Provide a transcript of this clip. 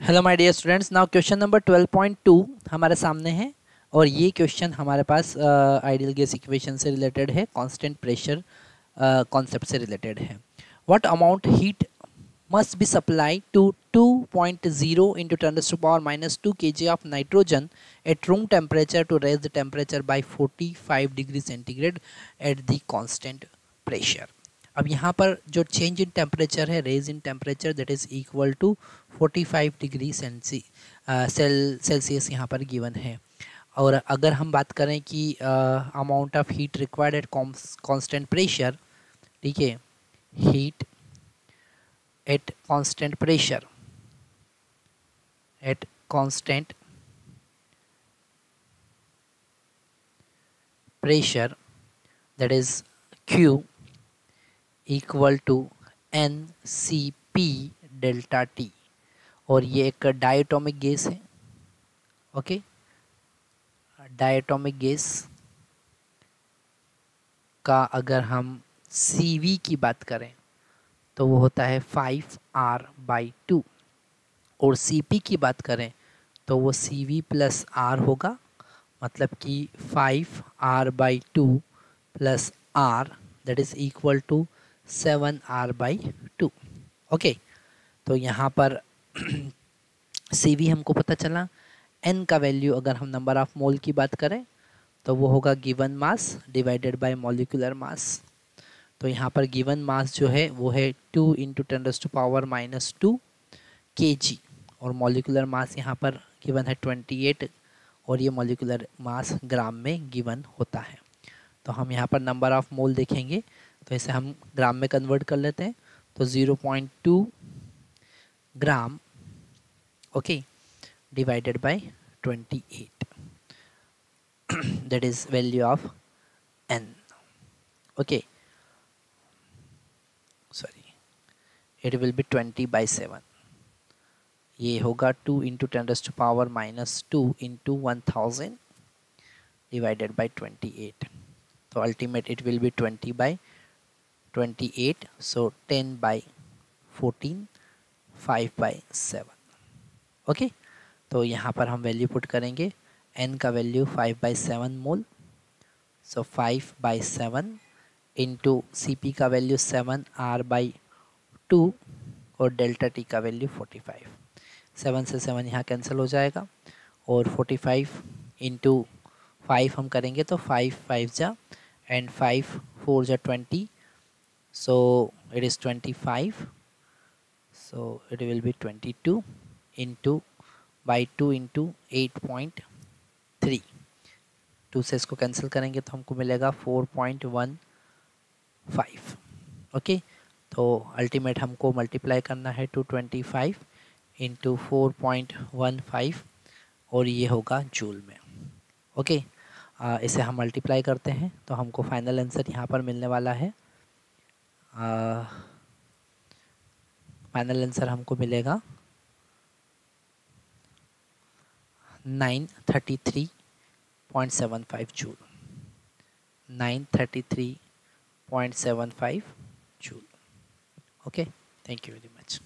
Hello my dear students now question number 12.2 हमारे सामने है और ये क्वेश्चन हमारे पास आइडियल गैस इक्वेशन से रिलेटेड है कांस्टेंट प्रेशर कॉन्सेप्ट से रिलेटेड है। What amount heat must be supply to two point zero into two power minus two के of nitrogen at room temperature to raise the temperature by 45 degree centigrade at the constant pressure अब यहाँ पर जो change in temperature है raise in temperature that is equal to 45 degree sensi cell Celsius यहाँ पर given है। और अगर हम बात करें कि amount of heat required at constant pressure ठीक है heat at constant pressure at constant pressure that is Q equal to n C P delta T और ये एक डायटोमिक गैस है ओके डायटोमिक गैस का अगर हम सी वी की बात करें तो वो होता है फाइव आर बाई टू और सी पी की बात करें तो वो सी वी प्लस आर होगा मतलब कि five R by two plus R that is equal to seven R by two okay तो यहाँ पर सी वी हमको पता चला। एन का वैल्यू अगर हम नंबर ऑफ़ मोल की बात करें तो वो होगा given mass divided by molecular mass तो यहाँ पर गिवन मास जो है, वो है two into ten to power minus two K G और मॉलिकुलर मास यहाँ पर गिवन है ट्वेंटी एट और ये मॉलिकुलर मास ग्राम में गिवन होता है। तो हम यहाँ पर नंबर ऑफ़ मोल देखेंगे। तो इसे हम ग्राम में कन्वर्ट कर लेते हैं। तो zero point two gram okay divided by twenty eight that is value of n okay sorry it will be twenty by seven ये होगा two into ten to power minus two into one thousand divided by twenty eight तो ultimate it will be twenty by twenty eight so ten by fourteen five by seven okay तो यहाँ पर हम value put करेंगे. N का value five by seven mole so five by seven into C P का value seven R by two और delta T का value 45 7 से सेवन यहाँ कैंसिल हो जाएगा. और 45 फाइव इंटू फाइव हम करेंगे तो फाइव फाइव जा एंड फाइव फोर जा twenty so, it is 25 so, it will be 22 into by 2 into 8.3 two से इसको कैंसिल करेंगे तो हमको मिलेगा 4.15 ओके तो अल्टीमेट हमको मल्टीप्लाई करना है two twenty five into four point one five और ये होगा जूल में. ओके आ, इसे हम मल्टीप्लाई करते हैं तो हमको फाइनल आंसर यहाँ पर मिलने वाला है। फाइनल आंसर हमको मिलेगा nine thirty three point seven five joule nine thirty three point seven five joule okay thank you very much